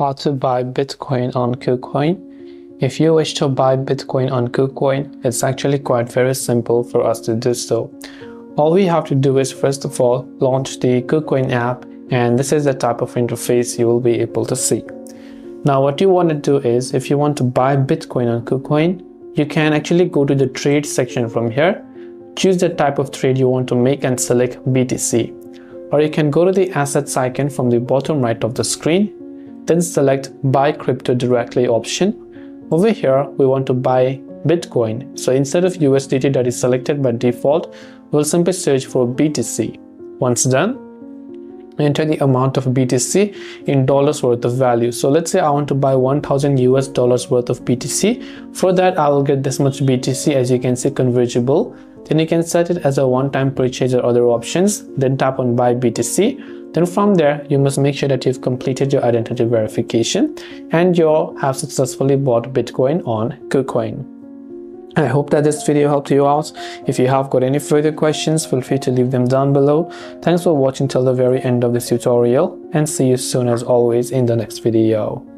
how to buy Bitcoin on KuCoin. If you wish to buy Bitcoin on KuCoin, it's actually quite very simple for us to do so. All we have to do is first of all launch the KuCoin app and this is the type of interface you will be able to see. Now what you want to do is if you want to buy Bitcoin on KuCoin, you can actually go to the trade section from here, choose the type of trade you want to make and select BTC. Or you can go to the assets icon from the bottom right of the screen then select buy crypto directly option. Over here, we want to buy Bitcoin. So instead of USDT that is selected by default, we'll simply search for BTC. Once done, enter the amount of BTC in dollars worth of value. So let's say I want to buy 1000 US dollars worth of BTC. For that, I will get this much BTC as you can see convertible. Then you can set it as a one-time purchase or other options. Then tap on buy BTC then from there, you must make sure that you've completed your identity verification and you have successfully bought Bitcoin on KuCoin. I hope that this video helped you out. If you have got any further questions, feel free to leave them down below. Thanks for watching till the very end of this tutorial and see you soon as always in the next video.